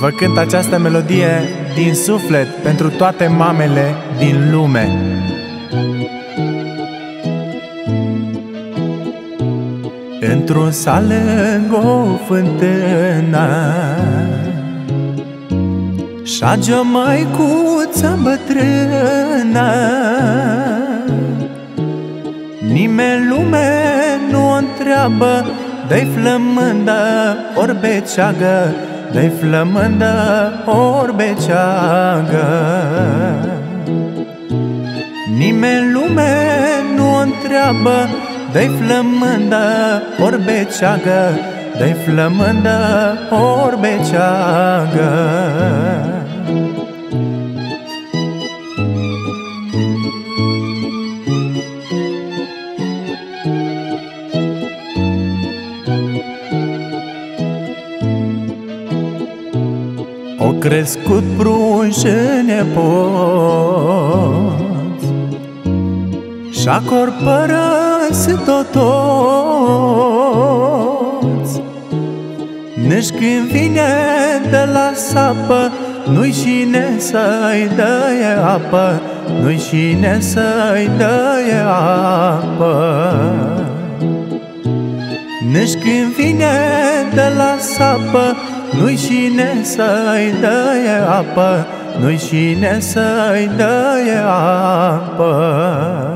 Vă cânt această melodie din suflet pentru toate mamele din lume. Într-un sal o fântână Șage o măicuță bătrână Nimeni lume nu o întreabă Dă-i flămândă ori beceagă Dă-i flămândă ori beceagă Nimeni lume nu o întreabă Dă-i flămândă ori beceagă Dă-i flămândă ori crescut prunși nepoți. Și-a corpărăs toți Nici când vine de la sapă Nu-i cine să-i dăie apă Nu-i cine să-i dăie apă. Nici când vine de la sapă nu-i cine să-i dăie apă Nu-i cine să-i dăie apă